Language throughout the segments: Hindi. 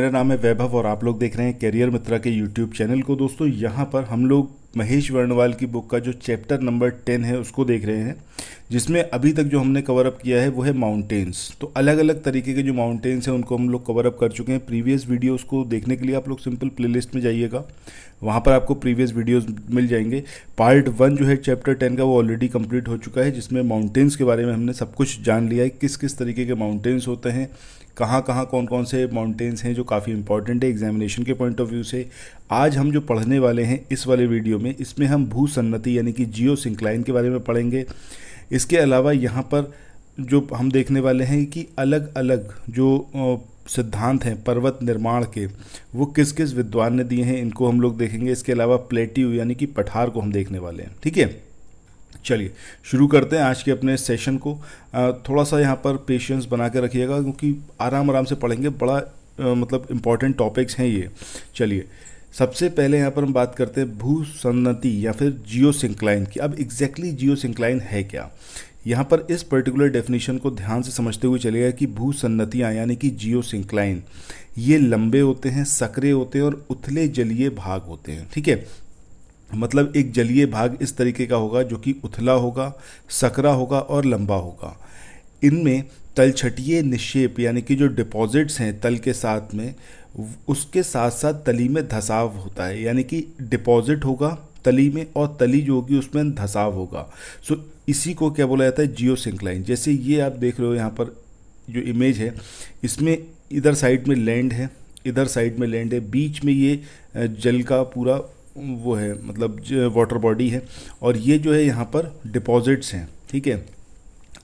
मेरा नाम है वैभव और आप लोग देख रहे हैं कैरियर मित्रा के यूट्यूब चैनल को। दोस्तों, यहाँ पर हम लोग महेश वर्णवाल की बुक का जो चैप्टर नंबर टेन है, उसको देख रहे हैं, जिसमें अभी तक जो हमने कवर अप किया है, वो है माउंटेन्स तो अलग अलग तरीके के जो माउंटेन्स हैं, उनको हम लोग कवर अप कर चुके हैं। प्रीवियस वीडियोस को देखने के लिए आप लोग सिंपल प्लेलिस्ट में जाइएगा। वहाँ पर आपको प्रीवियस वीडियोस मिल जाएँगे। पार्ट वन जो है चैप्टर टेन का, वो ऑलरेडी कंप्लीट हो चुका है, जिसमें माउंटेन्स के बारे में हमने सब कुछ जान लिया है किस किस तरीके के माउंटेन्स होते हैं कहाँ कहाँ कौन कौन से माउंटेन्स हैं जो काफ़ी इंपॉर्टेंट है एग्जामिनेशन के पॉइंट ऑफ़ व्यू से। आज हम जो पढ़ने वाले हैं इस वाले वीडियो में, इसमें हम भू सन्नति यानी कि जियो सिंक्लाइन के बारे में पढ़ेंगे। इसके अलावा यहाँ पर जो हम देखने वाले हैं कि अलग अलग जो सिद्धांत हैं पर्वत निर्माण के, वो किस किस विद्वान ने दिए हैं, इनको हम लोग देखेंगे। इसके अलावा प्लेट्यू यानी कि पठार को हम देखने वाले हैं। ठीक है? चलिए, शुरू करते हैं आज के अपने सेशन को। थोड़ा सा यहाँ पर पेशेंस बना के रखिएगा, क्योंकि आराम आराम से पढ़ेंगे, बड़ा मतलब इंपॉर्टेंट टॉपिक्स हैं ये। चलिए, सबसे पहले यहाँ पर हम बात करते हैं भू सन्नति या फिर जियो सिंक्लाइन की। अब एग्जैक्टली जियो सिंक्लाइन है क्या? यहाँ पर इस पर्टिकुलर डेफिनेशन को ध्यान से समझते हुए चलेगा कि भू सन्नतियाँ यानी कि जियो सिंक्लाइन ये लंबे होते हैं, सक्रिय होते हैं और उथले जलीय भाग होते हैं। ठीक है? मतलब एक जलीय भाग इस तरीके का होगा जो कि उथला होगा, सकरा होगा और लंबा होगा। इनमें तलछटिए निक्षेप, यानी कि जो डिपॉजिट्स हैं तल के साथ में, उसके साथ साथ तली में धसाव होता है। यानी कि डिपॉजिट होगा तली में और तली जो होगी उसमें धसाव होगा। सो इसी को क्या बोला जाता है? जियो सिंक्लाइन जैसे ये आप देख रहे हो यहाँ पर जो इमेज है, इसमें इधर साइड में लैंड है, इधर साइड में लैंड है, बीच में ये जल का पूरा वो है मतलब वाटर बॉडी है। और ये जो है, यहाँ पर डिपॉजिट्स हैं, ठीक है?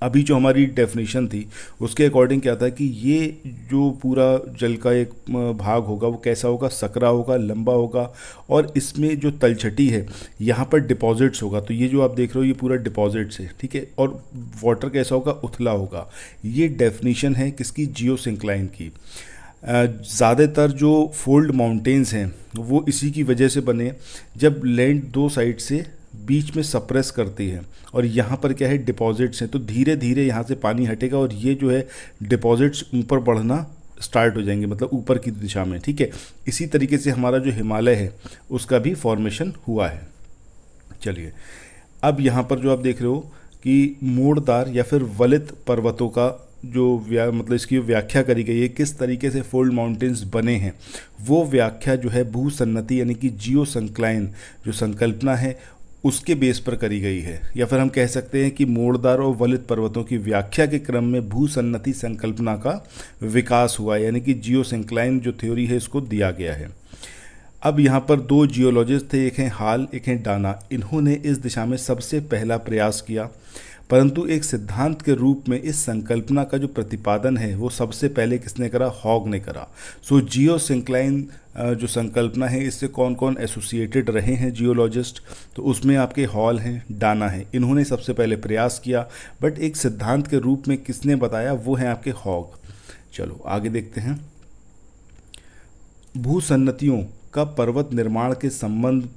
अभी जो हमारी डेफिनेशन थी, उसके अकॉर्डिंग क्या था कि ये जो पूरा जल का एक भाग होगा, वो कैसा होगा? सकरा होगा, लंबा होगा, और इसमें जो तलछटी है, यहाँ पर डिपॉजिट्स होगा। तो ये जो आप देख रहे हो, ये पूरा डिपॉजिट्स है, ठीक है? और वाटर कैसा होगा? उथला होगा। ये डेफिनेशन है किसकी? जियो सिंक्लाइन की। ज़्यादातर जो फोल्ड माउंटेन्स हैं, वो इसी की वजह से बने जब लैंड दो साइड से बीच में सप्रेस करती है और यहाँ पर क्या है, डिपॉजिट्स हैं तो धीरे धीरे यहाँ से पानी हटेगा और ये जो है, डिपॉजिट्स ऊपर बढ़ना स्टार्ट हो जाएँगे मतलब ऊपर की दिशा में, ठीक है? इसी तरीके से हमारा जो हिमालय है, उसका भी फॉर्मेशन हुआ है। चलिए, अब यहाँ पर जो आप देख रहे हो कि मोड़दार या फिर वलित पर्वतों का जो व्या मतलब इसकी व्याख्या करी गई है, किस तरीके से फोल्ड माउंटेन्स बने हैं, वो व्याख्या जो है भूसन्नति यानी कि जियो संक्लाइन जो संकल्पना है, उसके बेस पर करी गई है। या फिर हम कह सकते हैं कि मोड़दार और वलित पर्वतों की व्याख्या के क्रम में भूसन्नति संकल्पना का विकास हुआ, यानी कि जियो संक्लाइन जो थ्योरी है, इसको दिया गया है। अब यहाँ पर दो जियोलॉजिस्ट थे, एक हैं हाल, एक हैं डाना। इन्होंने इस दिशा में सबसे पहला प्रयास किया परंतु एक सिद्धांत के रूप में इस संकल्पना का जो प्रतिपादन है, वो सबसे पहले किसने करा? हॉग ने करा। सो जियो सिंक्लाइन जो संकल्पना है, इससे कौन कौन एसोसिएटेड रहे हैं जियोलॉजिस्ट? तो उसमें आपके हॉल हैं, डाना है। इन्होंने सबसे पहले प्रयास किया, बट एक सिद्धांत के रूप में किसने बताया, वो है आपके हॉग। चलो, आगे देखते हैं। भूसन्नतियों का पर्वत निर्माण के संबंध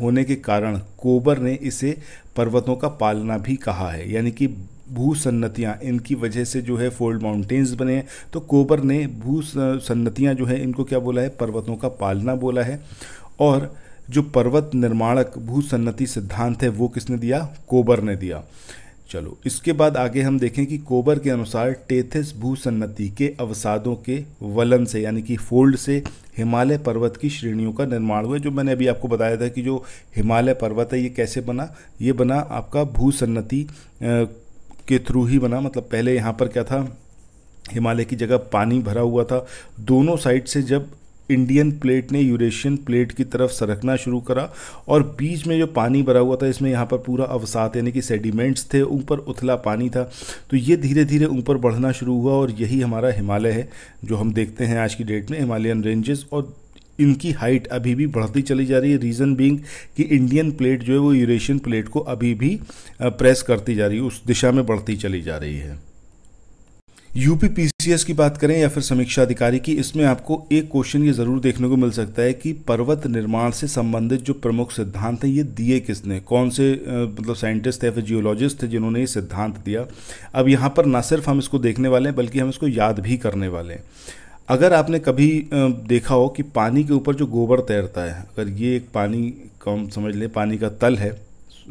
होने के कारण कोबर ने इसे पर्वतों का पालना भी कहा है। यानी कि भू सन्नतियाँ इनकी वजह से जो है फोल्ड माउंटेन्स बने हैं। तो कोबर ने भू सन्नतियाँ जो है, इनको क्या बोला है? पर्वतों का पालना बोला है। और जो पर्वत निर्माणक भू सन्नति सिद्धांत है, वो किसने दिया? कोबर ने दिया। चलो, इसके बाद आगे हम देखें कि कोबर के अनुसार टेथिस भूसन्नति के अवसादों के वलन से, यानी कि फोल्ड से हिमालय पर्वत की श्रेणियों का निर्माण हुआ, जो मैंने अभी आपको बताया था कि जो हिमालय पर्वत है, ये कैसे बना? ये बना आपका भूसन्नति के थ्रू ही बना। मतलब पहले यहाँ पर क्या था? हिमालय की जगह पानी भरा हुआ था। दोनों साइड से जब इंडियन प्लेट ने यूरेशियन प्लेट की तरफ़ सरकना शुरू करा और बीच में जो पानी भरा हुआ था, इसमें यहाँ पर पूरा अवसात यानी कि सेडिमेंट्स थे, ऊपर उथला पानी था। तो ये धीरे धीरे ऊपर बढ़ना शुरू हुआ और यही हमारा हिमालय है, जो हम देखते हैं आज की डेट में हिमालयन रेंजेस और इनकी हाइट अभी भी बढ़ती चली जा रही है। रीज़न बीइंग कि इंडियन प्लेट जो है वो यूरेशियन प्लेट को अभी भी प्रेस करती जा रही है, उस दिशा में बढ़ती चली जा रही है। यूपी पीसीएस की बात करें या फिर समीक्षा अधिकारी की, इसमें आपको एक क्वेश्चन ये ज़रूर देखने को मिल सकता है कि पर्वत निर्माण से संबंधित जो प्रमुख सिद्धांत हैं, ये दिए किसने? कौन से मतलब साइंटिस्ट या फिर जियोलॉजिस्ट थे जिन्होंने ये सिद्धांत दिया? अब यहाँ पर ना सिर्फ़ हम इसको देखने वाले हैं, बल्कि हम इसको याद भी करने वाले हैं। अगर आपने कभी देखा हो कि पानी के ऊपर जो गोबर तैरता है, अगर ये एक पानी का हम समझ लें, पानी का तल है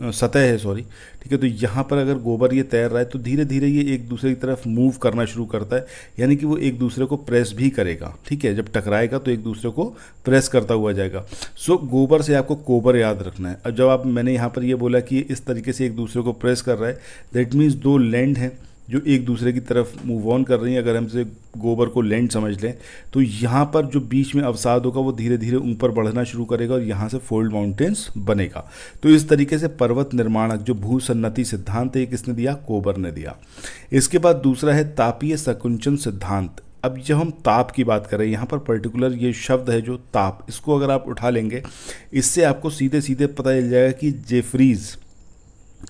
सतह है सॉरी ठीक है तो यहाँ पर अगर गोबर ये तैर रहा है तो धीरे धीरे ये एक दूसरे की तरफ़ मूव करना शुरू करता है, यानी कि वो एक दूसरे को प्रेस भी करेगा। ठीक है, जब टकराएगा तो एक दूसरे को प्रेस करता हुआ जाएगा। सो गोबर से आपको कोबर याद रखना है। अब जब आप, मैंने यहाँ पर ये बोला कि इस तरीके से एक दूसरे को प्रेस कर रहा है दैट मीन्स दो लैंड हैं। जो एक दूसरे की तरफ़ मूव ऑन कर रही हैं, अगर हमसे गोबर को लैंड समझ लें तो यहाँ पर जो बीच में अवसाद होगा वो धीरे धीरे ऊपर बढ़ना शुरू करेगा और यहाँ से फोल्ड माउंटेन्स बनेगा। तो इस तरीके से पर्वत निर्माणक जो भू सन्नति सिद्धांत है किसने दिया? कोबर ने दिया। इसके बाद दूसरा है तापीय सकुंचन सिद्धांत। अब जब हम ताप की बात करें, यहाँ पर पर्टिकुलर ये शब्द है जो ताप, इसको अगर आप उठा लेंगे, इससे आपको सीधे सीधे पता चल जाएगा कि जेफ्रीज़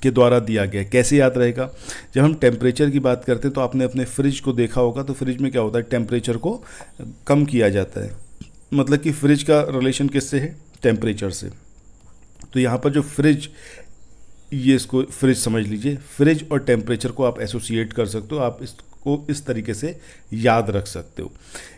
के द्वारा दिया गया कैसे याद रहेगा? जब हम टेम्परेचर की बात करते हैं तो आपने अपने फ्रिज को देखा होगा तो फ्रिज में क्या होता है? टेम्परेचर को कम किया जाता है। मतलब कि फ्रिज का रिलेशन किससे है? टेम्परेचर से। तो यहाँ पर जो फ्रिज ये इसको फ्रिज समझ लीजिए। फ्रिज और टेम्परेचर को आप एसोसिएट कर सकते हो। आप इसको इस तरीके से याद रख सकते हो।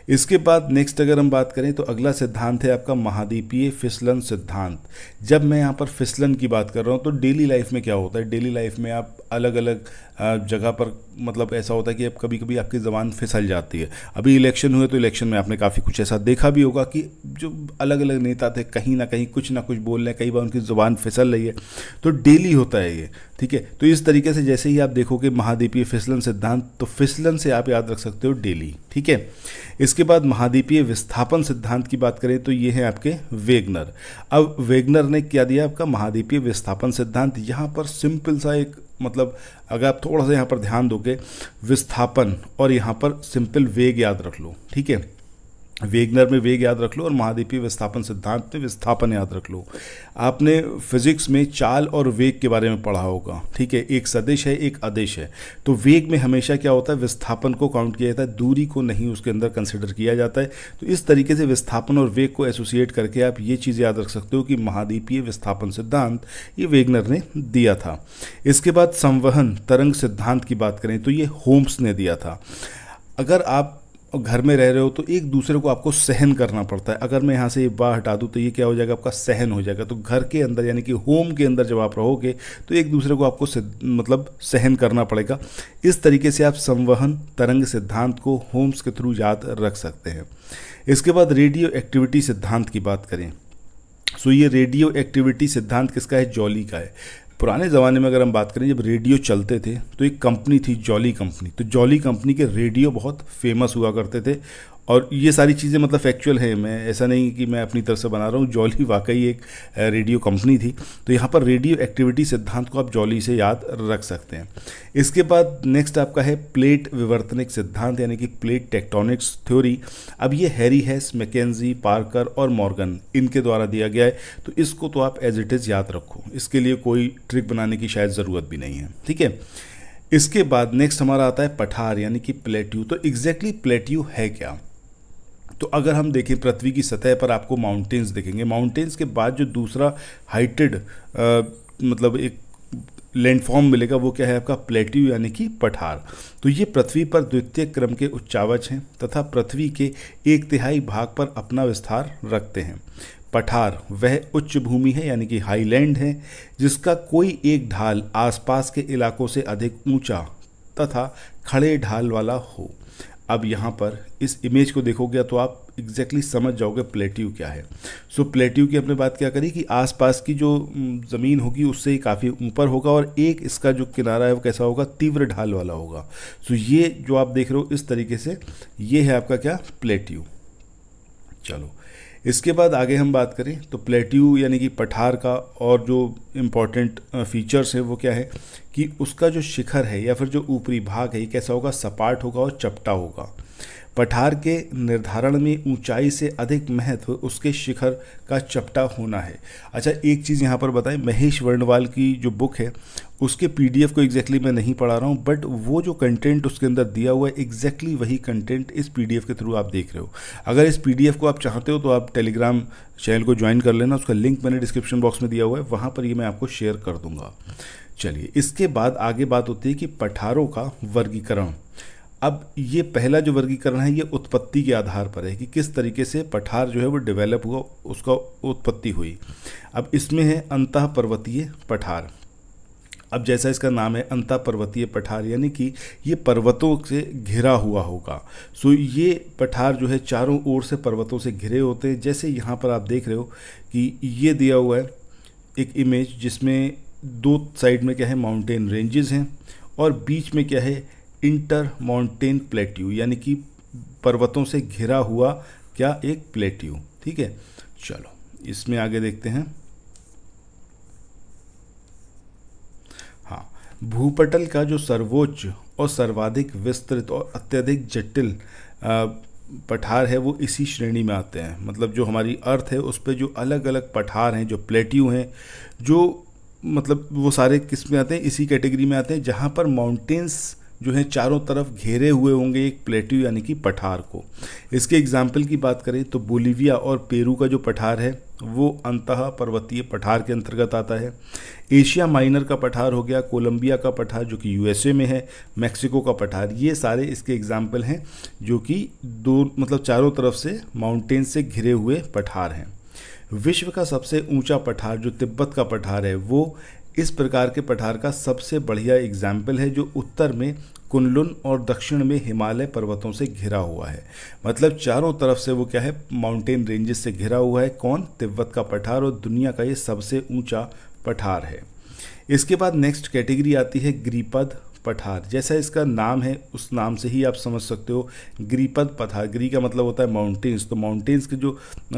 इसके बाद नेक्स्ट अगर हम बात करें तो अगला सिद्धांत है आपका महाद्वीपीय फिसलन सिद्धांत। जब मैं यहाँ पर फिसलन की बात कर रहा हूँ तो डेली लाइफ में क्या होता है? डेली लाइफ में आप अलग अलग जगह पर मतलब ऐसा होता है कि अब कभी कभी आपकी ज़बान फिसल जाती है। अभी इलेक्शन हुए तो इलेक्शन में आपने काफ़ी कुछ ऐसा देखा भी होगा कि जो अलग अलग नेता थे, कहीं ना कहीं कुछ ना कुछ बोल रहे हैं, कई बार उनकी ज़ुबान फिसल रही है। तो डेली होता है ये, ठीक है? तो इस तरीके से जैसे ही आप देखोगे महाद्वीपीय फिसलन सिद्धांत तो फिसलन से आप याद रख सकते हो डेली, ठीक है? इसके बाद महाद्वीपीय विस्थापन सिद्धांत की बात करें तो ये है आपके वेगनर। अब वेगनर ने क्या दिया? आपका महाद्वीपीय विस्थापन सिद्धांत, यहाँ पर सिंपल सा एक मतलब अगर आप थोड़ा सा यहाँ पर ध्यान दोगे, विस्थापन और यहाँ पर सिंपल वेग याद रख लो, ठीक है? वेगनर में वेग याद रख लो और महाद्वीपीय विस्थापन सिद्धांत में विस्थापन याद रख लो। आपने फिजिक्स में चाल और वेग के बारे में पढ़ा होगा, ठीक है? एक सदिश है, एक आदेश है। तो वेग में हमेशा क्या होता है? विस्थापन को काउंट किया जाता है, दूरी को नहीं, उसके अंदर कंसिडर किया जाता है। तो इस तरीके से विस्थापन और वेग को एसोसिएट करके आप ये चीज़ याद रख सकते हो कि महाद्वीपीय विस्थापन सिद्धांत ये वेगनर ने दिया था। इसके बाद संवहन, तरंग सिद्धांत की बात करें तो ये होम्स ने दिया था। अगर आप और घर में रह रहे हो तो एक दूसरे को आपको सहन करना पड़ता है। अगर मैं यहाँ से ये बाह हटा दूँ तो ये क्या हो जाएगा? आपका सहन हो जाएगा। तो घर के अंदर यानी कि होम के अंदर जब आप रहोगे तो एक दूसरे को आपको मतलब सहन करना पड़ेगा। इस तरीके से आप संवहन, तरंग सिद्धांत को होम्स के थ्रू याद रख सकते हैं। इसके बाद रेडियो एक्टिविटी सिद्धांत की बात करें। सो ये रेडियो एक्टिविटी सिद्धांत किसका है? जॉली का है। पुराने ज़माने में अगर हम बात करें, जब रेडियो चलते थे तो एक कंपनी थी, जॉली कंपनी। तो जॉली कंपनी के रेडियो बहुत फ़ेमस हुआ करते थे और ये सारी चीज़ें मतलब फैक्चुअल हैं। मैं, ऐसा नहीं कि मैं अपनी तरफ़ से बना रहा हूँ। जॉली वाकई एक रेडियो कंपनी थी। तो यहाँ पर रेडियो एक्टिविटी सिद्धांत को आप जॉली से याद रख सकते हैं। इसके बाद नेक्स्ट आपका है प्लेट विवर्तनिक सिद्धांत, यानी कि प्लेट टेक्टोनिक्स थ्योरी अब ये हैरी हैस मैकेजी पार्कर और मॉर्गन इनके द्वारा दिया गया है। तो इसको तो आप एज इट इज़ याद रखो। इसके लिए कोई ट्रिक बनाने की शायद ज़रूरत भी नहीं है। ठीक है? इसके बाद नेक्स्ट हमारा आता है पठार, यानी कि प्लेट्यू तो एग्जैक्टली exactly प्लेट्यू है क्या? तो अगर हम देखें पृथ्वी की सतह पर आपको माउंटेन्स दिखेंगे। माउंटेन्स के बाद जो दूसरा हाइटेड मतलब एक लैंडफॉर्म मिलेगा, वो क्या है आपका? प्लेट्यू यानी कि पठार। तो ये पृथ्वी पर द्वितीय क्रम के उच्चावच हैं तथा पृथ्वी के एक तिहाई भाग पर अपना विस्तार रखते हैं। पठार, वह उच्च भूमि है, यानी कि हाईलैंड है, जिसका कोई एक ढाल आसपास के इलाकों से अधिक ऊँचा तथा खड़े ढाल वाला हो। अब यहाँ पर इस इमेज को देखोगे तो आप एग्जैक्टली exactly समझ जाओगे प्लेट्यू क्या है। सो so, प्लेट्यू की अपने बात क्या करी कि आसपास की जो ज़मीन होगी उससे ही काफ़ी ऊपर होगा और एक इसका जो किनारा है वो कैसा होगा? तीव्र ढाल वाला होगा। सो so, ये जो आप देख रहे हो इस तरीके से ये है आपका क्या? प्लेट्यू चलो। इसके बाद आगे हम बात करें तो प्लेट्यू यानी कि पठार का और जो इंपॉर्टेंट फीचर्स है, वो क्या है? कि उसका जो शिखर है या फिर जो ऊपरी भाग है, ये कैसा होगा? सपाट होगा और चपटा होगा। पठार के निर्धारण में ऊंचाई से अधिक महत्व उसके शिखर का चपटा होना है। अच्छा एक चीज़ यहाँ पर बताएँ, महेश वर्णवाल की जो बुक है उसके पीडीएफ को एग्जैक्टली exactly मैं नहीं पढ़ा रहा हूँ बट वो जो कंटेंट उसके अंदर दिया हुआ है एग्जैक्टली वही कंटेंट इस पीडीएफ के थ्रू आप देख रहे हो। अगर इस पीडीएफ को आप चाहते हो तो आप टेलीग्राम चैनल को ज्वाइन कर लेना, उसका लिंक मैंने डिस्क्रिप्शन बॉक्स में दिया हुआ है, वहाँ पर ये मैं आपको शेयर कर दूँगा। चलिए, इसके बाद आगे बात होती है कि पठारों का वर्गीकरण। अब ये पहला जो वर्गीकरण है, ये उत्पत्ति के आधार पर है कि किस तरीके से पठार जो है वो डेवलप हुआ, उसका उत्पत्ति हुई। अब इसमें है अंत पर्वतीय पठार। अब जैसा इसका नाम है अंता पर्वतीय पठार, यानी कि ये पर्वतों से घिरा हुआ होगा। सो ये पठार जो है चारों ओर से पर्वतों से घिरे होते हैं। जैसे यहाँ पर आप देख रहे हो कि ये दिया हुआ है एक इमेज जिसमें दो साइड में क्या है माउंटेन रेंजेस हैं और बीच में क्या है इंटर माउंटेन प्लेट्यू यानी कि पर्वतों से घिरा हुआ क्या, एक प्लेट्यू ठीक है? चलो, इसमें आगे देखते हैं हाँ भूपटल का जो सर्वोच्च और सर्वाधिक विस्तृत और अत्यधिक जटिल पठार है, वो इसी श्रेणी में आते हैं। मतलब जो हमारी अर्थ है, उस पर जो अलग अलग पठार हैं, जो प्लेट्यू हैं, जो मतलब वो सारे किसमें आते हैं? इसी कैटेगरी में आते हैं, जहाँ पर माउंटेन्स जो है चारों तरफ़ घेरे हुए होंगे एक प्लेट्यू यानी कि पठार को। इसके एग्ज़ाम्पल की बात करें तो बोलीविया और पेरू का जो पठार है, वो अंत पर्वतीय पठार के अंतर्गत आता है। एशिया माइनर का पठार हो गया, कोलंबिया का पठार जो कि यूएसए में है, मैक्सिको का पठार, ये सारे इसके एग्ज़ाम्पल हैं जो कि दो मतलब चारों तरफ़ से माउंटेन से घिरे हुए पठार हैं। विश्व का सबसे ऊँचा पठार, जो तिब्बत का पठार है, वो इस प्रकार के पठार का सबसे बढ़िया एग्ज़ाम्पल है जो उत्तर में कुनलुन और दक्षिण में हिमालय पर्वतों से घिरा हुआ है। मतलब चारों तरफ़ से वो क्या है? माउंटेन रेंजेस से घिरा हुआ है। कौन? तिब्बत का पठार और दुनिया का ये सबसे ऊँचा पठार है। इसके बाद नेक्स्ट कैटेगरी आती है ग्रीपद पठार। जैसा इसका नाम है, उस नाम से ही आप समझ सकते हो, ग्रीपद पठार। ग्री का मतलब होता है माउंटेन्स तो माउंटेन्स के जो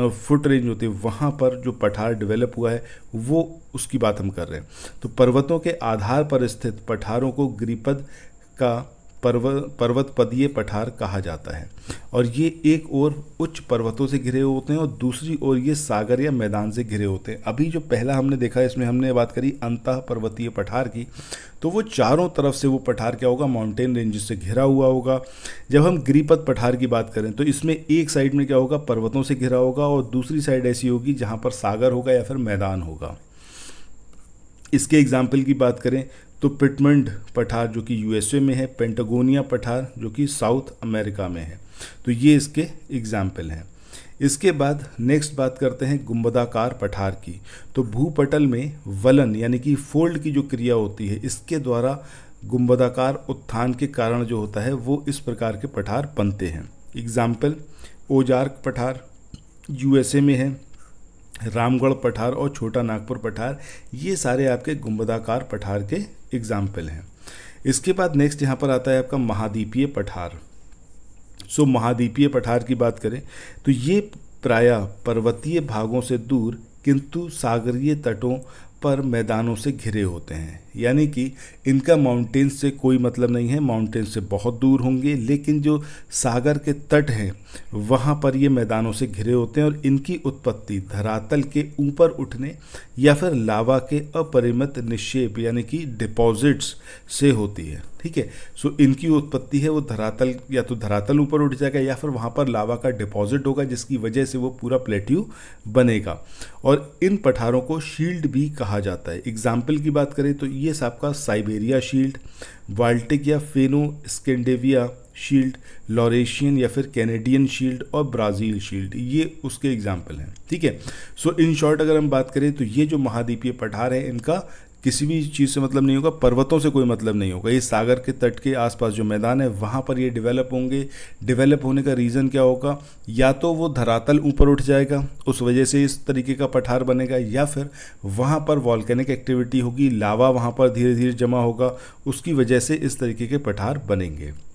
फुट रेंज होती है, वहाँ पर जो पठार डेवलप हुआ है, वो उसकी बात हम कर रहे हैं। तो पर्वतों के आधार पर स्थित पठारों को ग्रीपद का पर्वत पर्वत पदीय पठार कहा जाता है। और ये एक ओर उच्च पर्वतों से घिरे होते हैं और दूसरी ओर ये सागर या मैदान से घिरे होते हैं। अभी जो पहला हमने देखा इसमें हमने बात करी अंत पर्वतीय पठार की तो वो चारों तरफ़ से वो पठार क्या होगा? माउंटेन रेंज से घिरा हुआ होगा। जब हम गिरिपथ पठार की बात करें तो इसमें एक साइड में क्या होगा? पर्वतों से घिरा होगा और दूसरी साइड ऐसी होगी जहाँ पर सागर होगा या फिर मैदान होगा। इसके एग्ज़ाम्पल की बात करें तो पिटमंड पठार जो कि यूएसए में है पेंटागोनिया पठार जो कि साउथ अमेरिका में है। तो ये इसके एग्ज़ाम्पल हैं। इसके बाद नेक्स्ट बात करते हैं गुम्बदाकार पठार की। तो भूपटल में वलन यानी कि फोल्ड की जो क्रिया होती है, इसके द्वारा गुम्बदाकार उत्थान के कारण जो होता है, वो इस प्रकार के पठार बनते हैं। एग्ज़ाम्पल ओजार्क पठार यूएसए में है। रामगढ़ पठार और छोटा नागपुर पठार, ये सारे आपके गुम्बदाकार पठार के एग्ज़ाम्पल हैं। इसके बाद नेक्स्ट यहाँ पर आता है आपका महाद्वीपीय पठार। सो महाद्वीपीय पठार की बात करें तो ये प्रायः पर्वतीय भागों से दूर, किंतु सागरीय तटों पर मैदानों से घिरे होते हैं। यानी कि इनका माउंटेन से कोई मतलब नहीं है। माउंटेन से बहुत दूर होंगे, लेकिन जो सागर के तट हैं, वहाँ पर ये मैदानों से घिरे होते हैं और इनकी उत्पत्ति धरातल के ऊपर उठने या फिर लावा के अपरिमित निक्षेप, यानी कि डिपॉजिट्स से होती है। ठीक है? सो इनकी उत्पत्ति है, वो धरातल, या तो धरातल ऊपर उठ जाएगा या फिर वहाँ पर लावा का डिपॉजिट होगा, जिसकी वजह से वो पूरा प्लेट्यू बनेगा। और इन पठारों को शील्ड भी कहा जाता है। एग्ज़ाम्पल की बात करें तो ये आपका साइबेरिया शील्ड वाल्टिक या फेनो स्केंडेविया शील्ड लॉरेशियन या फिर कैनेडियन शील्ड और ब्राज़ील शील्ड ये उसके एग्ज़ाम्पल हैं। ठीक है? सो इन शॉर्ट अगर हम बात करें तो ये जो महाद्वीपीय पठार है, इनका किसी भी चीज़ से मतलब नहीं होगा, पर्वतों से कोई मतलब नहीं होगा। ये सागर के तट के आसपास जो मैदान है, वहाँ पर ये डेवलप होंगे। डेवलप होने का रीज़न क्या होगा? या तो वो धरातल ऊपर उठ जाएगा, उस वजह से इस तरीके का पठार बनेगा, या फिर वहाँ पर वॉल्केनिक एक्टिविटी होगी लावा वहाँ पर धीरे धीरे जमा होगा, उसकी वजह से इस तरीके के पठार बनेंगे।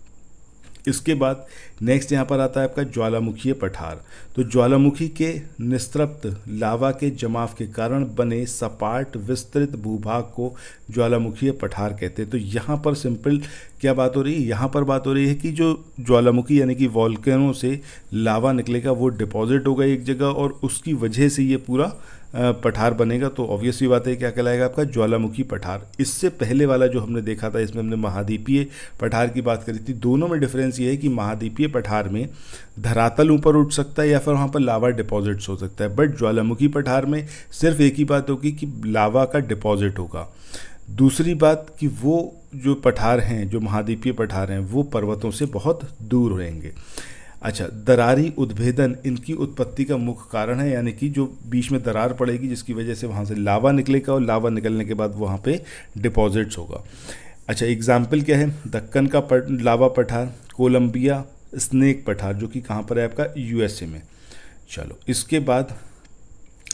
इसके बाद नेक्स्ट यहाँ पर आता है आपका ज्वालामुखीय पठार। तो ज्वालामुखी के निस्तृप्त लावा के जमाव के कारण बने सपाट विस्तृत भूभाग को ज्वालामुखीय पठार कहते हैं। तो यहाँ पर सिंपल क्या बात हो रही है? यहाँ पर बात हो रही है कि जो ज्वालामुखी यानी कि वॉल्केनों से लावा निकलेगा, वो डिपॉजिट होगा एक जगह और उसकी वजह से ये पूरा पठार बनेगा तो ऑब्वियसली बात है क्या कहलाएगा आपका? ज्वालामुखी पठार। इससे पहले वाला जो हमने देखा था, इसमें हमने महाद्वीपीय पठार की बात करी थी। दोनों में डिफरेंस ये है कि महाद्वीपीय पठार में धरातल ऊपर उठ सकता है या फिर वहाँ पर लावा डिपॉजिट्स हो सकता है। बट ज्वालामुखी पठार में सिर्फ़ एक ही बात होगी कि लावा का डिपॉजिट होगा। दूसरी बात कि वो जो पठार हैं, जो महाद्वीपीय पठार हैं, वो पर्वतों से बहुत दूर रहेंगे अच्छा दरारी उद्भेदन इनकी उत्पत्ति का मुख्य कारण है यानी कि जो बीच में दरार पड़ेगी जिसकी वजह से वहाँ से लावा निकलेगा और लावा निकलने के बाद वहाँ पे डिपॉजिट्स होगा। अच्छा एग्ज़ाम्पल क्या है? दक्कन का पट, लावा पठार कोलंबिया स्नेक पठार जो कि कहाँ पर है आपका? यूएसए में। चलो इसके बाद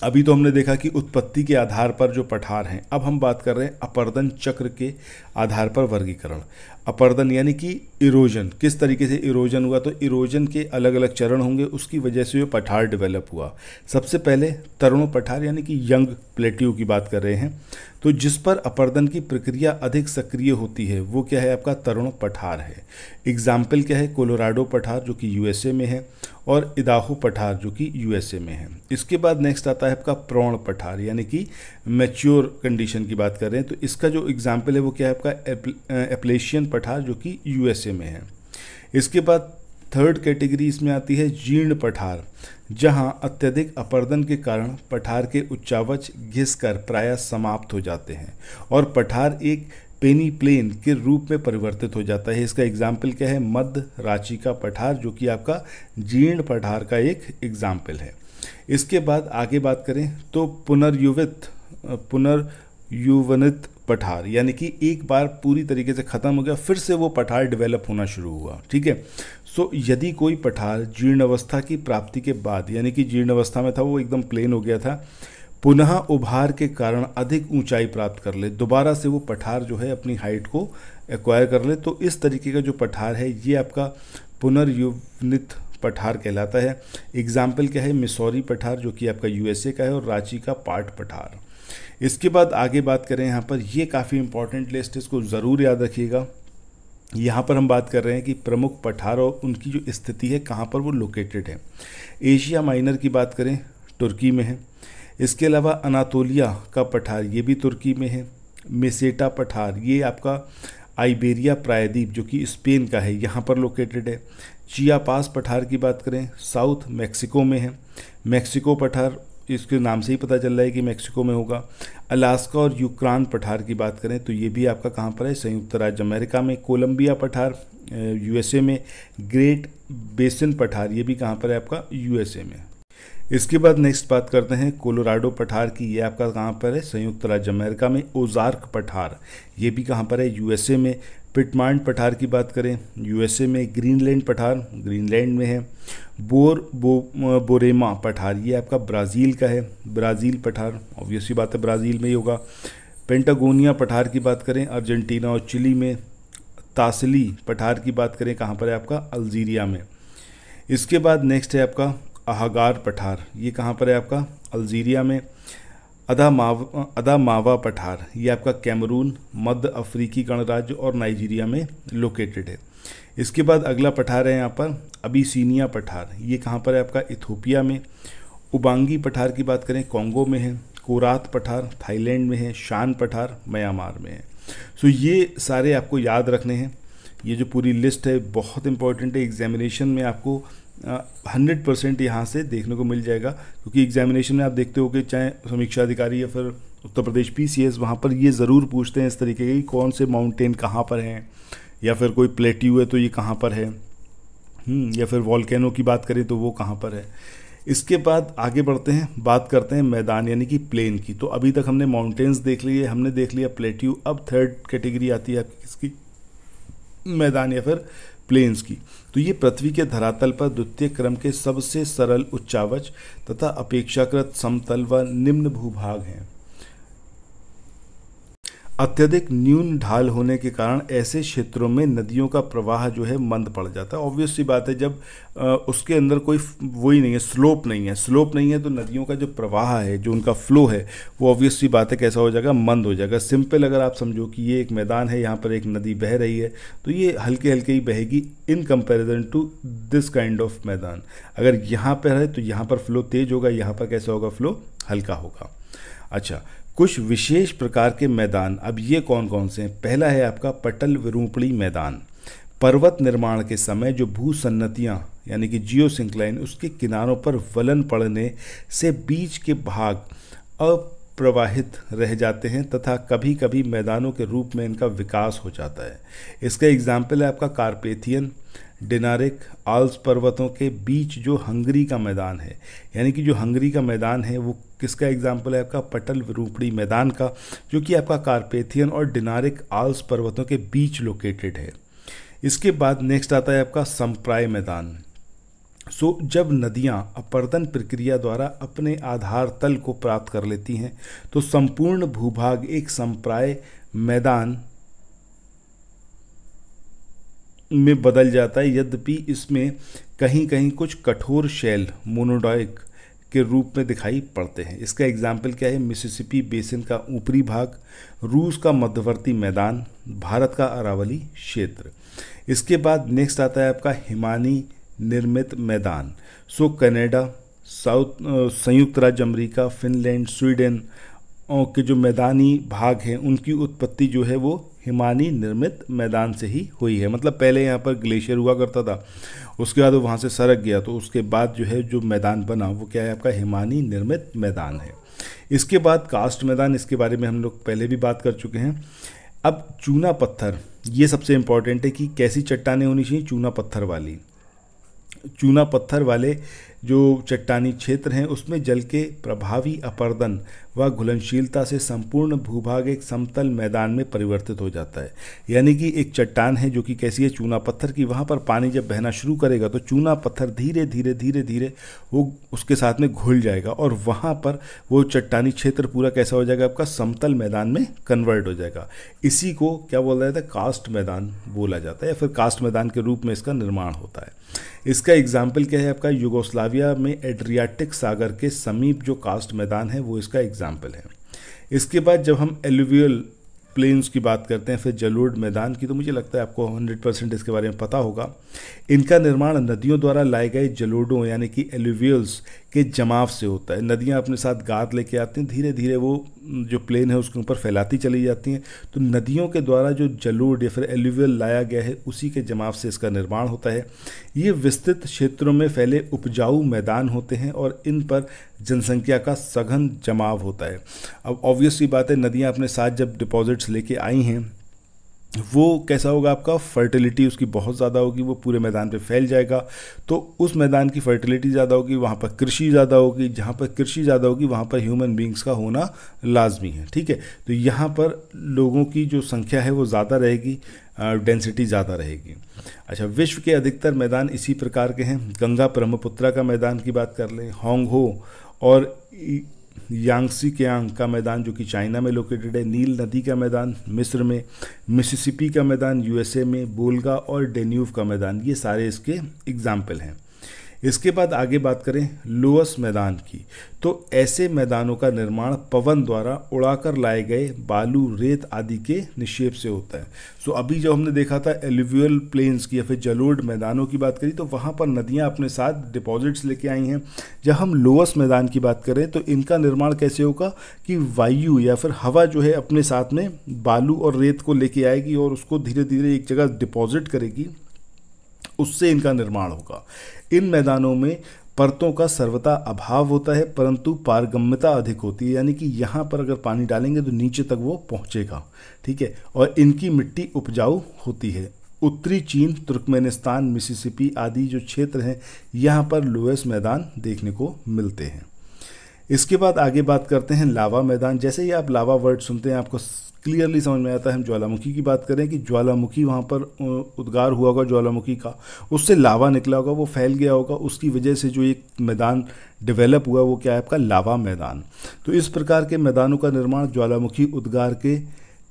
अभी तो हमने देखा कि उत्पत्ति के आधार पर जो पठार हैं अब हम बात कर रहे हैं अपर्दन चक्र के आधार पर वर्गीकरण। अपर्दन, यानी कि इरोजन किस तरीके से इरोजन हुआ? तो इरोजन के अलग अलग चरण होंगे, उसकी वजह से जो पठार डेवलप हुआ। सबसे पहले तरुण पठार, यानी कि यंग प्लेट्यू की बात कर रहे हैं। तो जिस पर अपर्दन की प्रक्रिया अधिक सक्रिय होती है, वो क्या है आपका? तरुण पठार है। एग्ज़ाम्पल क्या है? कोलोराडो पठार, जो कि यूएसए में है, और इदाहो पठार, जो कि यूएसए में है। इसके बाद नेक्स्ट आता है आपका प्रौण पठार, यानी कि मैच्योर कंडीशन की बात कर रहे हैं। तो इसका जो एग्ज़ाम्पल है, वो क्या है आपका? एप्लेशियन पठार जो कि यूएसए में है। इसके बाद थर्ड कैटेगरी इसमें आती है जीर्ण पठार, जहाँ अत्यधिक अपर्दन के कारण पठार के उच्चावच घिसकर प्राय समाप्त हो जाते हैं और पठार एक पेनी प्लेन के रूप में परिवर्तित हो जाता है। इसका एग्ज़ाम्पल क्या है? मध्य रांची का पठार, जो कि आपका जीर्ण पठार का एक एग्ज़ाम्पल है। इसके बाद आगे बात करें तो पुनर्युवित, पुनर्युवनित पठार, यानी कि एक बार पूरी तरीके से ख़त्म हो गया, फिर से वो पठार डेवलप होना शुरू हुआ, ठीक है? सो यदि कोई पठार जीर्ण अवस्था की प्राप्ति के बाद, यानी कि जीर्ण अवस्था में था, वो एकदम प्लेन हो गया था, पुनः उभार के कारण अधिक ऊंचाई प्राप्त कर ले, दोबारा से वो पठार जो है अपनी हाइट को एक्वायर कर ले तो इस तरीके का जो पठार है, ये आपका पुनर्युवनित पठार कहलाता है। एग्ज़ाम्पल क्या है? मिसौरी पठार, जो कि आपका यूएसए का है, और रांची का पाट पठार। इसके बाद आगे बात करें यहाँ पर, ये काफ़ी इंपॉर्टेंट लिस्ट इसको ज़रूर याद रखिएगा। यहाँ पर हम बात कर रहे हैं कि प्रमुख पठार और उनकी जो स्थिति है, कहाँ पर वो लोकेटेड है। एशिया माइनर की बात करें, तुर्की में है। इसके अलावा अनातोलिया का पठार, ये भी तुर्की में है। मेसेटा पठार, ये आपका आइबेरिया प्रायद्वीप, जो कि स्पेन का है, यहाँ पर लोकेटेड है। चिया पास पठार की बात करें, साउथ मैक्सिको में है। मैक्सिको पठार इसके नाम से ही पता चल रहा है कि मैक्सिको में होगा। अलास्का और यूक्रान पठार की बात करें तो ये भी आपका कहाँ पर है? संयुक्त राज्य अमेरिका में, कोलंबिया पठार यूएसए में, ग्रेट बेसिन पठार, ये भी कहाँ पर है आपका? यूएसए में। इसके बाद नेक्स्ट बात करते हैं, कोलोराडो पठार की, ये आपका कहाँ पर है? संयुक्त राज्य अमेरिका में, ओजार्क पठार, ये भी कहाँ पर है? यूएसए में पिटमांड पठार की बात करें यूएसए में ग्रीनलैंड पठार, ग्रीनलैंड में है। बोर, बो बोरेमा पठार, ये आपका ब्राज़ील का है। ब्राज़ील पठार ऑब्वियसली बात है ब्राज़ील में ही होगा। पेंटागोनिया पठार की बात करें, अर्जेंटीना और चिली में। तासली पठार की बात करें, कहाँ पर है आपका? अल्जीरिया में। इसके बाद नेक्स्ट है आपका अहागार पठार, ये कहाँ पर है आपका? अल्जीरिया में। अदा माव अदा मावा पठार, ये आपका कैमरून, मध्य अफ्रीकी गणराज्य और नाइजीरिया में लोकेटेड है। इसके बाद अगला पठार है यहाँ पर, अबीसीनिया पठार। ये कहाँ पर है आपका? इथोपिया में। उबांगी पठार की बात करें कॉन्गो में है। कोरात पठार, थाईलैंड में है। शान पठार, म्यांमार में है। सो ये सारे आपको याद रखने हैं। ये जो पूरी लिस्ट है, बहुत इंपॉर्टेंट है। एग्जामिनेशन में आपको हंड्रेड परसेंट यहाँ से देखने को मिल जाएगा क्योंकि एग्जामिनेशन में आप देखते हो कि चाहे समीक्षा अधिकारी या फिर Uttar Pradesh P C S वहाँ पर ये ज़रूर पूछते हैं इस तरीके के कौन से माउंटेन कहाँ पर हैं या फिर कोई प्लेट्यू है तो ये कहाँ पर है हम्म, या फिर वॉलकैनो की बात करें तो वो कहाँ पर है। इसके बाद आगे बढ़ते हैं बात करते हैं मैदान यानी कि प्लेन की। तो अभी तक हमने माउंटेन्स देख लिए हमने देख लिया प्लेट्यू अब थर्ड कैटेगरी आती है आपकी किसकी? मैदान या फिर प्लेन्स की। तो ये पृथ्वी के धरातल पर द्वितीय क्रम के सबसे सरल उच्चावच तथा अपेक्षाकृत समतल व निम्न भूभाग हैं। अत्यधिक न्यून ढाल होने के कारण ऐसे क्षेत्रों में नदियों का प्रवाह जो है मंद पड़ जाता है। ऑब्वियस सी बात है, जब उसके अंदर कोई वही नहीं है स्लोप नहीं है। स्लोप नहीं है तो नदियों का जो प्रवाह है, जो उनका फ्लो है, वो ऑब्वियस सी बात है कैसा हो जाएगा, मंद हो जाएगा। सिंपल अगर आप समझो कि ये एक मैदान है, यहाँ पर एक नदी बह रही है तो ये हल्के हल्के ही बहेगी in comparison to this kind of मैदान। अगर यहाँ पर है तो यहाँ पर फ्लो तेज होगा, यहाँ पर कैसा होगा फ्लो हल्का होगा। अच्छा कुछ विशेष प्रकार के मैदान। अब ये कौन कौन से हैं? पहला है आपका पटल विरूपणी मैदान। पर्वत निर्माण के समय जो भूसन्नतियाँ, यानी कि जियो सिंक्लाइन, उसके किनारों पर वलन पड़ने से बीच के भाग अप्रवाहित रह जाते हैं तथा कभी कभी मैदानों के रूप में इनका विकास हो जाता है। इसका एग्ज़ाम्पल है आपका कार्पेथियन। डिनारिक आल्स पर्वतों के बीच जो हंगरी का मैदान है यानी कि जो हंगरी का मैदान है वो किसका एग्ज़ाम्पल है आपका? पटल रूपड़ी मैदान का जो कि आपका कार्पेथियन और डिनारिक आल्स पर्वतों के बीच लोकेटेड है। इसके बाद नेक्स्ट आता है आपका संप्राय मैदान। सो so, जब नदियाँ अपर्दन प्रक्रिया द्वारा अपने आधार तल को प्राप्त कर लेती हैं तो संपूर्ण भूभाग एक संप्राय मैदान में बदल जाता है। यद्यपि इसमें कहीं कहीं कुछ कठोर शैल मोनोडाइक के रूप में दिखाई पड़ते हैं। इसका एग्ज़ाम्पल क्या है? मिसिसिपी बेसिन का ऊपरी भाग, रूस का मध्यवर्ती मैदान, भारत का अरावली क्षेत्र। इसके बाद नेक्स्ट आता है आपका हिमानी निर्मित मैदान। सो कनाडा साउथ संयुक्त राज्य अमेरिका फिनलैंड स्वीडन के जो मैदानी भाग हैं, उनकी उत्पत्ति जो है वो हिमानी निर्मित मैदान से ही हुई है। मतलब पहले यहाँ पर ग्लेशियर हुआ करता था, उसके बाद वो वहाँ से सरक गया तो उसके बाद जो है, जो मैदान बना, वो क्या है आपका, हिमानी निर्मित मैदान है। इसके बाद कास्ट मैदान, इसके बारे में हम लोग पहले भी बात कर चुके हैं। अब चूना पत्थर, ये सबसे इंपॉर्टेंट है कि कैसी चट्टानें होनी चाहिए चूना पत्थर वाली। चूना पत्थर वाले जो चट्टानी क्षेत्र हैं, उसमें जल के प्रभावी अपर्दन व घुलनशीलता से संपूर्ण भूभाग एक समतल मैदान में परिवर्तित हो जाता है। यानी कि एक चट्टान है जो कि कैसी है, चूना पत्थर की। वहाँ पर पानी जब बहना शुरू करेगा तो चूना पत्थर धीरे धीरे धीरे धीरे वो उसके साथ में घुल जाएगा और वहाँ पर वो चट्टानी क्षेत्र पूरा कैसा हो जाएगा? आपका समतल मैदान में कन्वर्ट हो जाएगा। इसी को क्या बोला जाता है? कास्ट मैदान बोला जाता है या फिर कास्ट मैदान के रूप में इसका निर्माण होता है। इसका एग्ज़ाम्पल क्या है? आपका युगोस्लाविया में एड्रियाटिक सागर के समीप जो कास्ट मैदान है, वो इसका एग्ज़ाम्पल है। इसके बाद जब हम एलुवियल प्लेन्स की बात करते हैं, फिर जलोड मैदान की तो मुझे लगता है आपको 100 परसेंट इसके बारे में पता होगा। इनका निर्माण नदियों द्वारा लाए गए जलोडों यानी कि एलुवियल्स के जमाव से होता है। नदियाँ अपने साथ गाद लेके आती हैं धीरे धीरे वो जो प्लेन है उसके ऊपर फैलाती चली जाती हैं। तो नदियों के द्वारा जो जलोड या फिर एल्यूवियल लाया गया है, उसी के जमाव से इसका निर्माण होता है। ये विस्तृत क्षेत्रों में फैले उपजाऊ मैदान होते हैं और इन पर जनसंख्या का सघन जमाव होता है। अब ऑब्वियसली बात है, नदियाँ अपने साथ जब डिपॉजिट्स लेके आई हैं वो कैसा होगा आपका? फर्टिलिटी उसकी बहुत ज़्यादा होगी, वो पूरे मैदान पे फैल जाएगा। तो उस मैदान की फर्टिलिटी ज़्यादा होगी, वहाँ पर कृषि ज़्यादा होगी, जहाँ पर कृषि ज़्यादा होगी, वहाँ पर ह्यूमन बींग्स का होना लाजमी है, ठीक है? तो यहाँ पर लोगों की जो संख्या है वो ज़्यादा रहेगी डेंसिटी ज़्यादा रहेगी। अच्छा विश्व के अधिकतर मैदान इसी प्रकार के हैं। गंगा ब्रह्मपुत्रा का मैदान की बात कर लें होंग हो और यांगसी केयांग का मैदान, जो कि चाइना में लोकेटेड है, नील नदी का मैदान, मिस्र में, मिसिसिपी का मैदान, यूएसए में, बोलगा और डेन्यूव का मैदान, ये सारे इसके एग्ज़ाम्पल हैं। इसके बाद आगे बात करें लोअस मैदान की। तो ऐसे मैदानों का निर्माण पवन द्वारा उड़ाकर लाए गए बालू, रेत आदि के निक्षेप से होता है। सो अभी जो हमने देखा था एलिवियल प्लेन्स की या फिर जलोड मैदानों की बात करी तो वहाँ पर नदियाँ अपने साथ डिपॉजिट्स लेके आई हैं। जब हम लोअस मैदान की बात करें तो इनका निर्माण कैसे होगा कि वायु या फिर हवा जो है अपने साथ में बालू और रेत को लेके आएगी और उसको धीरे धीरे एक जगह डिपॉजिट करेगी, उससे इनका निर्माण होगा। इन मैदानों में परतों का सर्वता अभाव होता है, परंतु पारगम्यता अधिक होती है। यानी कि यहाँ पर अगर पानी डालेंगे तो नीचे तक वो पहुँचेगा। ठीक है? और इनकी मिट्टी उपजाऊ होती है। उत्तरी चीन, तुर्कमेनिस्तान, मिसिसिपी आदि जो क्षेत्र हैं, यहाँ पर लोएस मैदान देखने को मिलते हैं। इसके बाद आगे बात करते हैं लावा मैदान। जैसे ही आप लावा वर्ड सुनते हैं, आपको क्लियरली समझ में आता है हम ज्वालामुखी की बात करें कि ज्वालामुखी वहाँ पर उद्गार हुआ होगा ज्वालामुखी का। उससे लावा निकला होगा, वो फैल गया होगा, उसकी वजह से जो एक मैदान डेवलप हुआ वो क्या है, आपका लावा मैदान। तो इस प्रकार के मैदानों का निर्माण ज्वालामुखी उद्गार के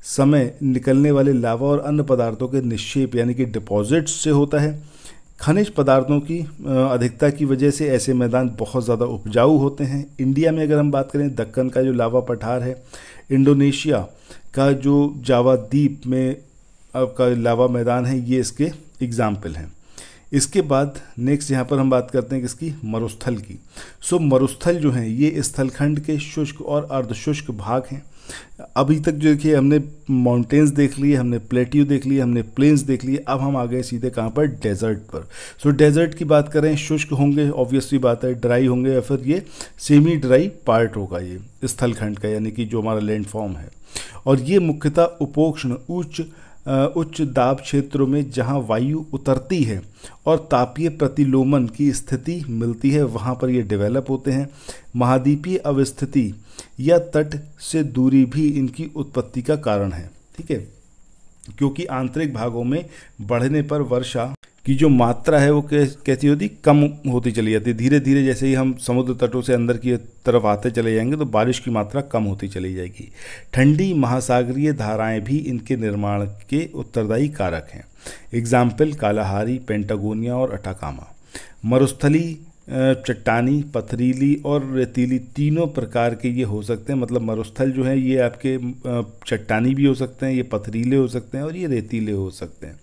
समय निकलने वाले लावा और अन्य पदार्थों के निक्षेप, यानी कि डिपॉजिट्स से होता है। खनिज पदार्थों की अधिकता की वजह से ऐसे मैदान बहुत ज़्यादा उपजाऊ होते हैं। इंडिया में अगर हम बात करें, दक्कन का जो लावा पठार है, इंडोनेशिया का जो जावा द्वीप में आपका लावा मैदान है, ये इसके एग्ज़ाम्पल हैं। इसके बाद नेक्स्ट यहाँ पर हम बात करते हैं किसकी मरुस्थल की। सो मरुस्थल जो हैं, ये स्थलखंड के शुष्क और अर्धशुष्क भाग हैं। अभी तक जो देखिए हमने माउंटेन्स देख लिए हमने प्लेट्यू देख लिए हमने प्लेन्स देख लिए अब हम आ गए सीधे कहाँ पर? डेजर्ट पर। सो so, डेजर्ट की बात करें शुष्क होंगे ऑब्वियसली बात है ड्राई होंगे या फिर ये सेमी ड्राई पार्ट होगा ये स्थलखंड का यानी कि जो हमारा लैंडफॉर्म है। और ये मुख्यतः उपोक्षण उच्च उच्च दाब क्षेत्रों में जहाँ वायु उतरती है और तापीय प्रतिलोमन की स्थिति मिलती है, वहाँ पर ये डेवलप होते हैं। महाद्वीपीय अवस्थिति या तट से दूरी भी इनकी उत्पत्ति का कारण है, ठीक है? क्योंकि आंतरिक भागों में बढ़ने पर वर्षा की जो मात्रा है वो कैसी होती, कम होती चली जाती है। धीरे धीरे जैसे ही हम समुद्र तटों से अंदर की तरफ़ आते चले जाएँगे तो बारिश की मात्रा कम होती चली जाएगी। ठंडी महासागरीय धाराएँ भी इनके निर्माण के उत्तरदायी कारक हैं। एग्ज़ाम्पल कालाहारी पेंटागोनिया और अटाकामा मरुस्थली चट्टानी, पथरीली और रेतीली तीनों प्रकार के ये हो सकते हैं। मतलब मरुस्थल जो है, ये आपके चट्टानी भी हो सकते हैं, ये पथरीले हो सकते हैं और ये रेतीले हो सकते हैं।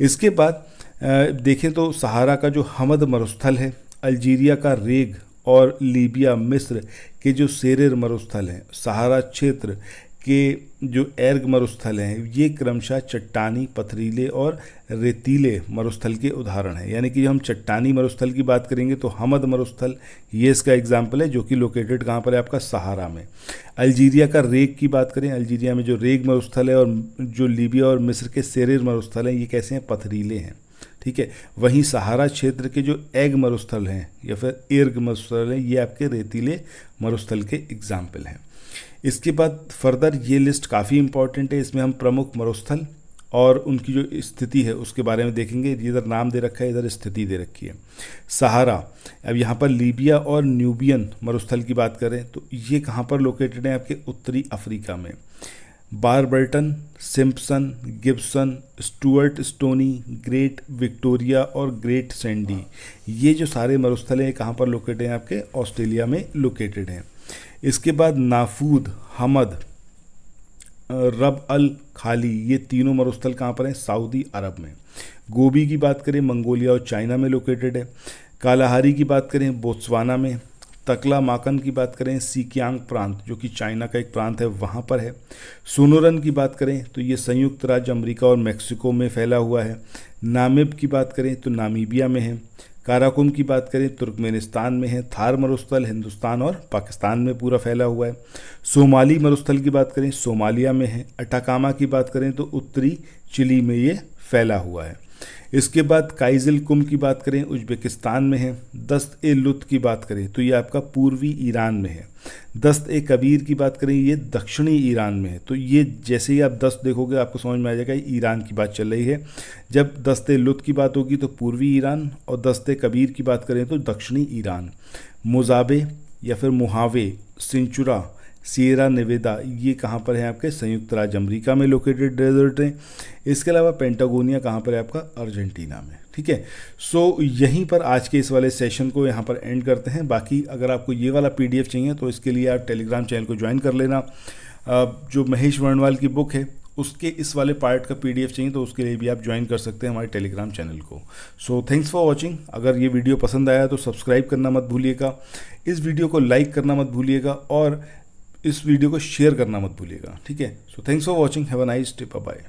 इसके बाद देखें तो सहारा का जो हमद मरुस्थल है, अल्जीरिया का रेग और लीबिया मिस्र के जो सेरेर मरुस्थल हैं, सहारा क्षेत्र के जो एर्ग मरुस्थल हैं, ये क्रमशः चट्टानी, पथरीले और रेतीले मरुस्थल के उदाहरण हैं। यानी कि हम चट्टानी मरुस्थल की बात करेंगे तो हमद मरुस्थल, ये इसका एग्ज़ाम्पल है जो कि लोकेटेड कहाँ पर है आपका सहारा में। अल्जीरिया का रेग की बात करें, अल्जीरिया में जो रेग मरुस्थल है और जो लीबिया और मिस्र के सेरेर मरुस्थल हैं, ये कैसे हैं? पथरीले हैं। ठीक है? वहीं सहारा क्षेत्र के जो एग मरुस्थल हैं या फिर एर्ग मरुस्थल हैं, ये आपके रेतीले मरुस्थल के एग्ज़ाम्पल हैं। इसके बाद फर्दर ये लिस्ट काफ़ी इंपॉर्टेंट है। इसमें हम प्रमुख मरुस्थल और उनकी जो स्थिति है उसके बारे में देखेंगे। इधर नाम दे रखा है, इधर स्थिति दे रखी है। सहारा, अब यहाँ पर लीबिया और न्यूबियन मरुस्थल की बात करें तो ये कहाँ पर लोकेटेड है? आपके उत्तरी अफ्रीका में। Barberton, Simpson, Gibson, Stuart, Stony, Great, Victoria और ग्रेट सैंडी। ये जो सारे मरुस्थल हैं, कहाँ पर लोकेटेड हैं आपके? ऑस्ट्रेलिया में लोकेटेड हैं। इसके बाद नाफूद, हमद, रब अल खाली, ये तीनों मरुस्थल कहाँ पर हैं? सऊदी अरब में। गोभी की बात करें, मंगोलिया और चाइना में लोकेटेड है। कालाहारी की बात करें, बोत्सवाना में। तकला माकन की बात करें, सीकियांग प्रांत, जो कि चाइना का एक प्रांत है, वहाँ पर है। सोनोरन की बात करें तो ये संयुक्त राज्य अमेरिका और मेक्सिको में फैला हुआ है। नामिब की बात करें तो नामीबिया में है। काराकुम की बात करें, तुर्कमेनिस्तान में है। थार मरुस्थल, हिंदुस्तान और पाकिस्तान में पूरा फैला हुआ है। सोमाली मरुस्थल की बात करें, सोमालिया में है। अटाकामा की बात करें तो उत्तरी चिली में ये फैला हुआ है। इसके बाद काइजिल कुम की बात करें, उज्बेकिस्तान में है। दस्त ए लुत की बात करें तो ये आपका पूर्वी ईरान में है। दस्त ए कबीर की बात करें, ये दक्षिणी ईरान में है। तो ये जैसे ही आप दस्त देखोगे, आपको समझ में आ जाएगा ईरान की बात चल रही है। जब दस्त लुत की बात होगी तो पूर्वी ईरान और दस्त कबीर की बात करें तो दक्षिणी ईरान। मुजाबे या फिर मुहावे, सिंचुरा सियरा निवेदा, ये कहाँ पर है आपके? संयुक्त राज्य अमेरिका में लोकेटेड डेजर्ट हैं। इसके अलावा पेंटागोनिया कहाँ पर है आपका? अर्जेंटीना में, ठीक है? सो यहीं पर आज के इस वाले सेशन को यहाँ पर एंड करते हैं। बाकी अगर आपको ये वाला पीडीएफ चाहिए तो इसके लिए आप टेलीग्राम चैनल को ज्वाइन कर लेना। जो महेश वर्णवाल की बुक है, उसके इस वाले पार्ट का पीडीएफ चाहिए तो उसके लिए भी आप ज्वाइन कर सकते हैं हमारे टेलीग्राम चैनल को। सो थैंक्स फॉर वॉचिंग अगर ये वीडियो पसंद आया तो सब्सक्राइब करना मत भूलिएगा। इस वीडियो को लाइक करना मत भूलिएगा और इस वीडियो को शेयर करना मत भूलिएगा, ठीक है? So thanks for watching have a nice tip bye